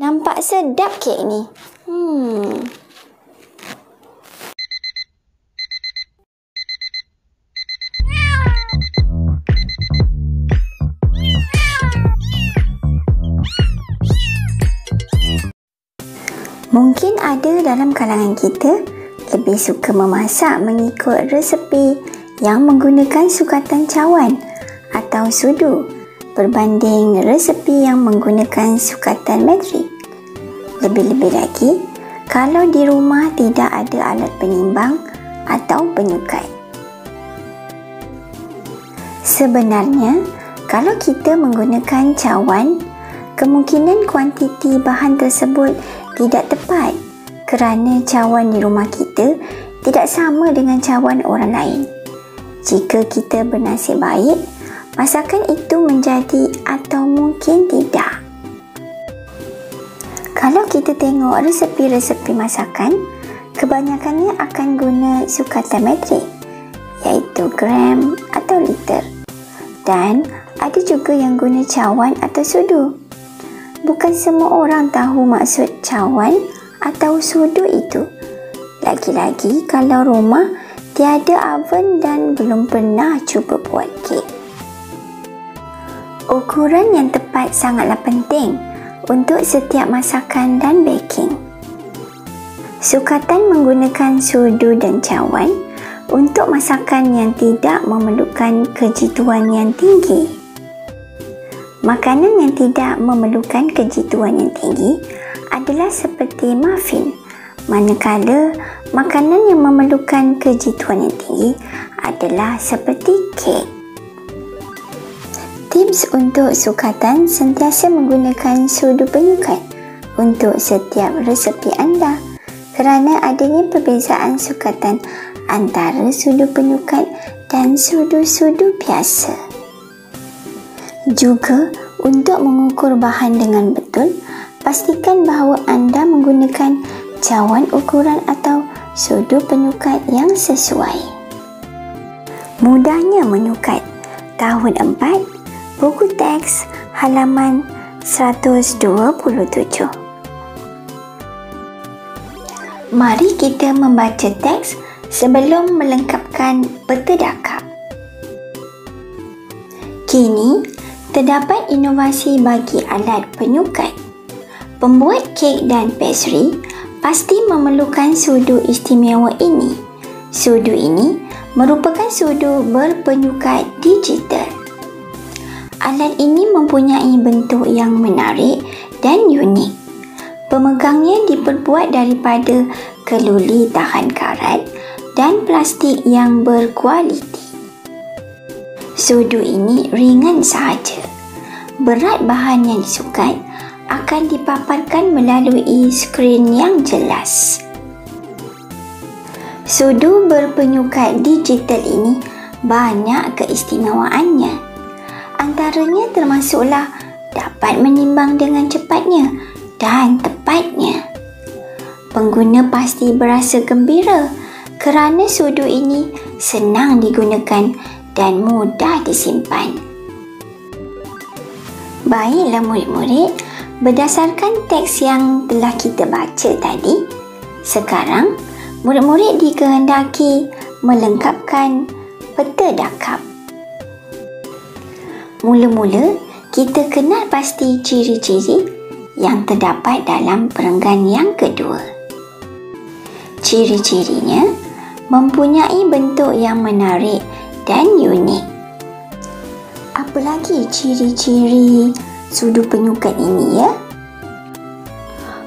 Nampak sedap kek ni. Hmm. Mungkin ada dalam kalangan kita lebih suka memasak mengikut resepi yang menggunakan sukatan cawan atau sudu berbanding resepi yang menggunakan sukatan metrik. Lebih-lebih lagi, kalau di rumah tidak ada alat penyimbang atau penyukat. Sebenarnya, kalau kita menggunakan cawan, kemungkinan kuantiti bahan tersebut tidak tepat kerana cawan di rumah kita tidak sama dengan cawan orang lain. Jika kita bernasib baik, masakan itu menjadi atau mungkin tidak. Kalau kita tengok resepi-resepi masakan, kebanyakannya akan guna sukatan metrik iaitu gram atau liter. Dan ada juga yang guna cawan atau sudu. Bukan semua orang tahu maksud cawan atau sudu itu. Lagi-lagi kalau rumah tiada oven dan belum pernah cuba buat kek. Ukuran yang tepat sangatlah penting untuk setiap masakan dan baking. Sukatan menggunakan sudu dan cawan untuk masakan yang tidak memerlukan kejituan yang tinggi. Makanan yang tidak memerlukan kejituan yang tinggi adalah seperti muffin, manakala makanan yang memerlukan kejituan yang tinggi adalah seperti kek. Tips untuk sukatan sentiasa menggunakan sudu penyukat untuk setiap resepi anda kerana adanya perbezaan sukatan antara sudu penyukat dan sudu-sudu biasa. Juga untuk mengukur bahan dengan betul, pastikan bahawa anda menggunakan cawan ukuran atau sudu penyukat yang sesuai. Mudahnya menyukat. Tahun 4, buku teks halaman 127. Mari kita membaca teks sebelum melengkapkan peta dakap. Kini, terdapat inovasi bagi alat penyukat. Pembuat kek dan pastry pasti memerlukan sudu istimewa ini. Sudu ini merupakan sudu berpenyukat digital. Alat ini mempunyai bentuk yang menarik dan unik. Pemegangnya diperbuat daripada keluli tahan karat dan plastik yang berkualiti. Sudu ini ringan sahaja. Berat bahan yang disukat akan dipaparkan melalui skrin yang jelas. Sudu berpenyukat digital ini banyak keistimewaannya. Antaranya termasuklah dapat menimbang dengan cepatnya dan tepatnya. Pengguna pasti berasa gembira kerana sudu ini senang digunakan dan mudah disimpan. Baiklah murid-murid, berdasarkan teks yang telah kita baca tadi, sekarang murid-murid dikehendaki melengkapkan peta dakap. Mula-mula, kita kenal pasti ciri-ciri yang terdapat dalam perenggan yang kedua. Ciri-cirinya mempunyai bentuk yang menarik dan unik. Apalagi ciri-ciri sudu penyukat ini ya?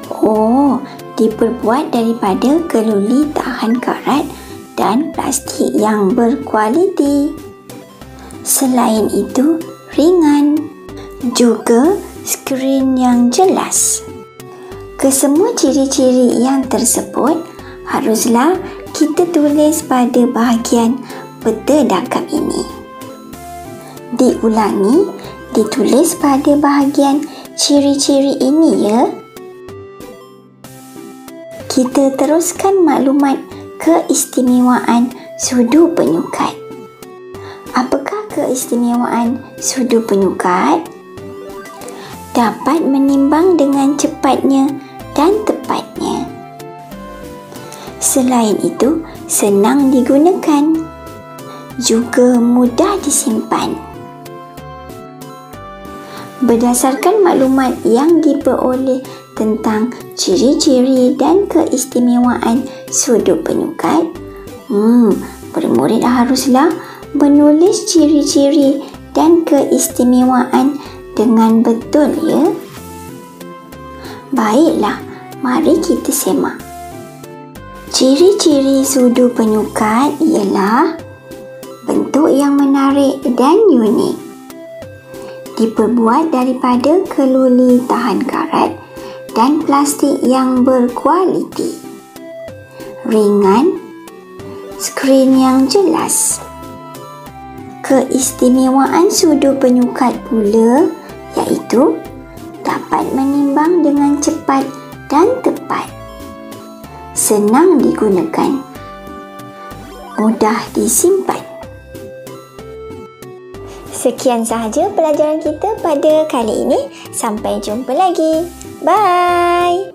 Oh, diperbuat daripada keluli tahan karat dan plastik yang berkualiti. Selain itu, ringan. Juga skrin yang jelas. Kesemua ciri-ciri yang tersebut haruslah kita tulis pada bahagian peta dakap ini. Diulangi, ditulis pada bahagian ciri-ciri ini ya. Kita teruskan maklumat keistimewaan sudu penyukat. Keistimewaan sudu penyukat? dapat menimbang dengan cepatnya dan tepatnya. Selain itu, senang digunakan, juga mudah disimpan. Berdasarkan maklumat yang diperoleh tentang ciri-ciri dan keistimewaan sudut penyukat, hmm, bermurid haruslah menulis ciri-ciri dan keistimewaan dengan betul ya. Baiklah, mari kita semak. Ciri-ciri sudu penyukat ialah bentuk yang menarik dan unik. Diperbuat daripada keluli tahan karat dan plastik yang berkualiti. Ringan, skrin yang jelas. Keistimewaan sudu penyukat pula iaitu dapat menimbang dengan cepat dan tepat. Senang digunakan. Mudah disimpan. Sekian sahaja pelajaran kita pada kali ini. Sampai jumpa lagi. Bye.